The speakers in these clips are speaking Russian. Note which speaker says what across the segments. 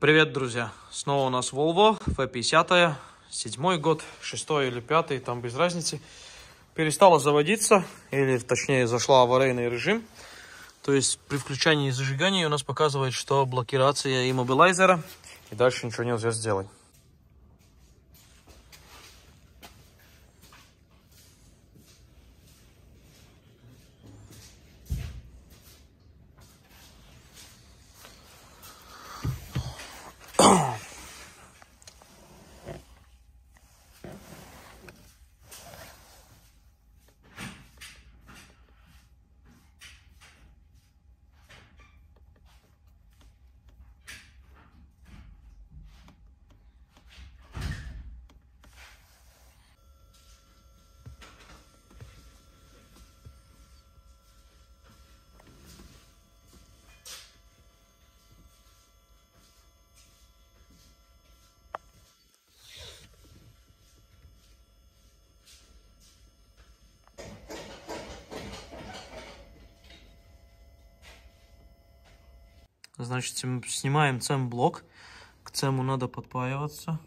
Speaker 1: Привет, друзья! Снова у нас Volvo V50, седьмой год, шестой или пятый, там без разницы. Перестала заводиться, или точнее зашла аварийный режим. То есть при включении зажигания у нас показывает, что блокирация иммобилайзера, и дальше ничего нельзя сделать. Значит, снимаем цем-блок. К цему надо подпаиваться.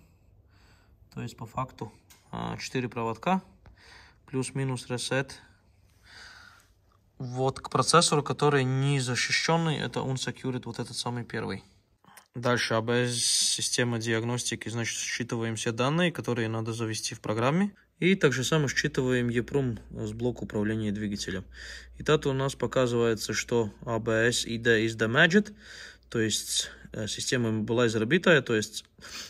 Speaker 1: То есть, по факту, 4 а, проводка. Плюс-минус ресет. Вот к процессору, который не защищенный, это Unsecured, вот этот самый первый. Дальше ABS-система диагностики, значит, считываем все данные, которые надо завести в программе. И также самое считываем EEPROM с блока управления двигателем. И тут у нас показывается, что ABS ID is damaged, то есть э, система иммобилайзера битая, то есть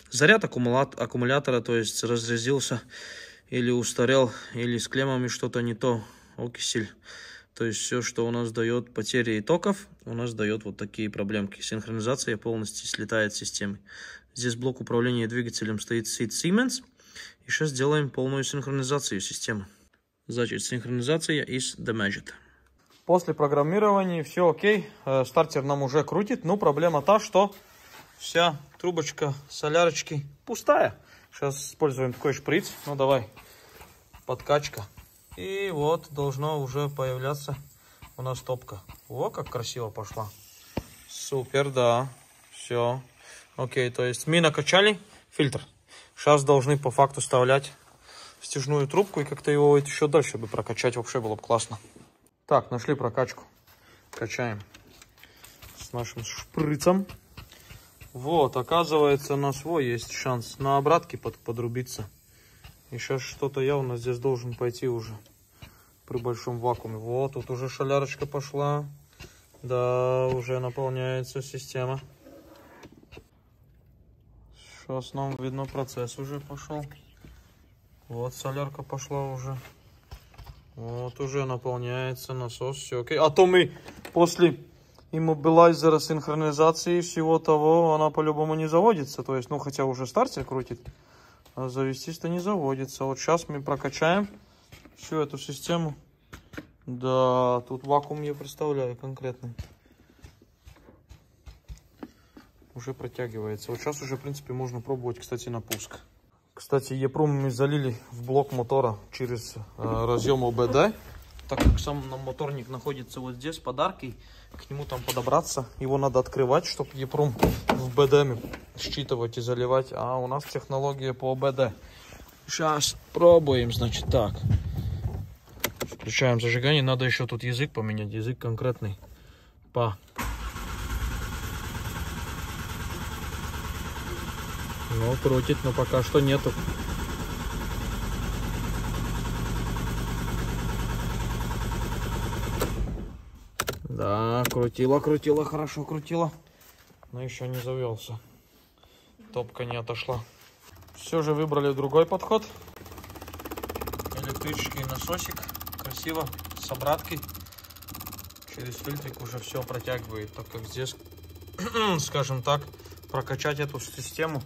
Speaker 1: заряд аккумулятора, то есть разрезился или устарел, или с клеммами что-то не то, окисель. То есть все, что у нас дает потери токов, у нас дает вот такие проблемки. Синхронизация полностью слетает с системы. Здесь блок управления двигателем стоит SID Siemens. И сейчас сделаем полную синхронизацию системы. Значит, синхронизация is damaged. После программирования все окей. Э, стартер нам уже крутит. Но проблема та, что вся трубочка солярочки пустая. Сейчас используем такой шприц. Ну давай, подкачка. И вот должно уже появляться у нас топка. О, как красиво пошла. Супер, да. Все. Окей, то есть мы накачали фильтр. Сейчас должны по факту вставлять стяжную трубку и как-то его еще дальше бы прокачать. Вообще было бы классно. Так, нашли прокачку. Качаем с нашим шприцем. Вот, оказывается, на свой есть шанс на обратке под, подрубиться. И сейчас что-то явно здесь должен пойти уже при большом вакууме. Вот, тут уже шалярочка пошла. Да, уже наполняется система. Сейчас нам видно процесс уже пошел. Вот солярка пошла уже. Вот уже наполняется насос. Все окей. А то мы после иммобилайзера синхронизации всего того, она по-любому не заводится. То есть, ну хотя уже стартер крутит. А завестись-то не заводится. Вот сейчас мы прокачаем всю эту систему. Да, тут вакуум я представляю конкретный. Уже протягивается. Вот сейчас уже, в принципе, можно пробовать, кстати, на пуск. Кстати, EPROM мы залили в блок мотора через э, разъем ОБД. Так как сам моторник находится вот здесь, подарки, к нему там подобраться. Его надо открывать, чтобы EPROM в БД считывать и заливать. А у нас технология по ОБД. Сейчас пробуем, значит, так. Включаем зажигание. Надо еще тут язык поменять. Язык конкретный. По. Ну, крутит, но пока что нету. Крутила, крутила, хорошо крутила. Но еще не завелся. Топка не отошла. Все же выбрали другой подход. Электрический насосик красиво с обраткой через фильтрик уже все протягивает, так как здесь, скажем так, прокачать эту систему,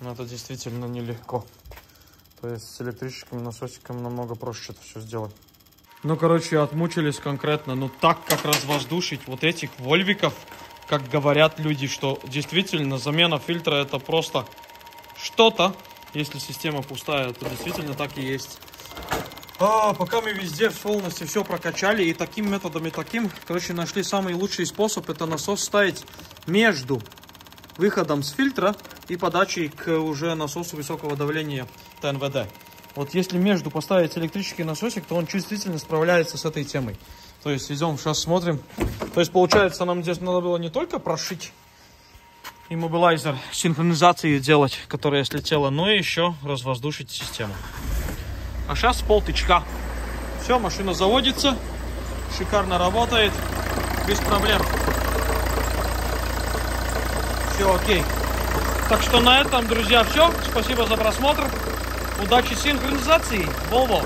Speaker 1: ну, это действительно нелегко. То есть с электрическими насосиками намного проще это все сделать. Ну, короче, отмучились конкретно. Ну, так как развоздушить вот этих вольвиков, как говорят люди, что действительно замена фильтра это просто что-то. Если система пустая, то действительно так и есть. А, пока мы везде полностью все прокачали и таким методом и таким, короче, нашли самый лучший способ, это насос ставить между выходом с фильтра и подачей к уже насосу высокого давления ТНВД. Вот если между поставить электрический насосик, то он чувствительно справляется с этой темой. То есть идем, сейчас смотрим. То есть получается нам здесь надо было не только прошить иммобилайзер синхронизации делать, которая слетела, но и еще развоздушить систему. А сейчас полтычка. Все, машина заводится, шикарно работает, без проблем. Все окей. Так что на этом, друзья, все. Спасибо за просмотр. Удачи с синхронизацией. Volvo.